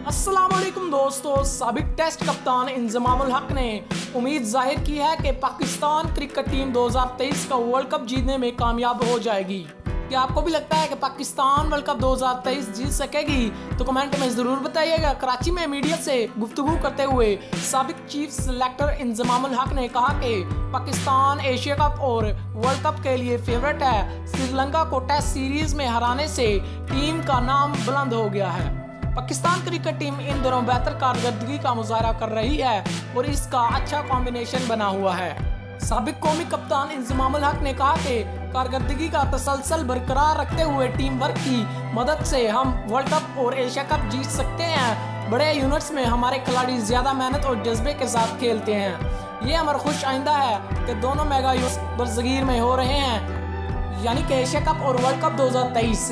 वालेकुम दोस्तों, सबक टेस्ट कप्तान इंजमामुल हक ने उम्मीद ज़ाहिर की है कि पाकिस्तान क्रिकेट टीम 2023 का वर्ल्ड कप जीतने में कामयाब हो जाएगी। क्या आपको भी लगता है कि पाकिस्तान वर्ल्ड कप 2023 जीत सकेगी? तो कमेंट में ज़रूर बताइएगा। कराची में मीडिया से गुफ्तगू करते हुए सबक चीफ सिलेक्टर इंजमामुल हक ने कहा कि पाकिस्तान एशिया कप और वर्ल्ड कप के लिए फेवरेट है। श्रीलंका को टेस्ट सीरीज़ में हराने से टीम का नाम बुलंद हो गया है। पाकिस्तान क्रिकेट टीम इन दोनों बेहतर कारकर्दगी का मुजाहरा कर रही है और इसका अच्छा कॉम्बिनेशन बना हुआ है। सबक कौमी कप्तान इंजमाम हक ने कहा कि कारकर्दगी का तसलसल बरकरार रखते हुए टीम वर्क की मदद से हम वर्ल्ड कप और एशिया कप जीत सकते हैं। बड़े यूनिट्स में हमारे खिलाड़ी ज़्यादा मेहनत और जज्बे के साथ खेलते हैं। ये अमर खुश आइंदा है कि दोनों मेगा यूस बरसगीर में हो रहे हैं। यानी कि एशिया कप और वर्ल्ड कप 2023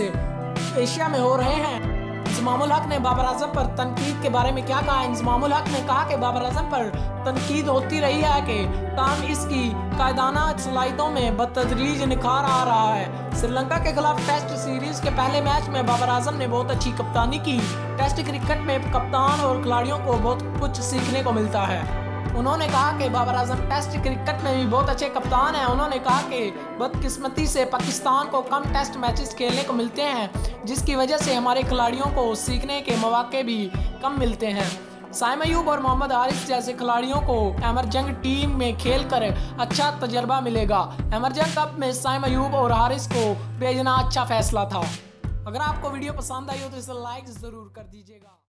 एशिया में हो रहे हैं। इंजमामुल हक ने बाबर आज़म पर तनकीद के बारे में क्या कहा? इंजमामुल हक ने कहा कि बाबर आज़म पर तनकीद होती रही है कि काम इसकी कायदाना सलाहितों में बदतदरीज निखार आ रहा है। श्रीलंका के खिलाफ टेस्ट सीरीज़ के पहले मैच में बाबर आज़म ने बहुत अच्छी कप्तानी की। टेस्ट क्रिकेट में कप्तान और खिलाड़ियों को बहुत कुछ सीखने को मिलता है। उन्होंने कहा कि बाबर आज़म टेस्ट क्रिकेट में भी बहुत अच्छे कप्तान हैं। उन्होंने कहा कि बदकिस्मती से पाकिस्तान को कम टेस्ट मैचेस खेलने को मिलते हैं, जिसकी वजह से हमारे खिलाड़ियों को सीखने के मौके भी कम मिलते हैं। साइम अयूब और मोहम्मद हारिस जैसे खिलाड़ियों को एमरजंग टीम में खेल कर अच्छा तजर्बा मिलेगा। एमरजंग कप में साइम अयूब और हारिस को भेजना अच्छा फैसला था। अगर आपको वीडियो पसंद आई हो तो इसे लाइक ज़रूर कर दीजिएगा।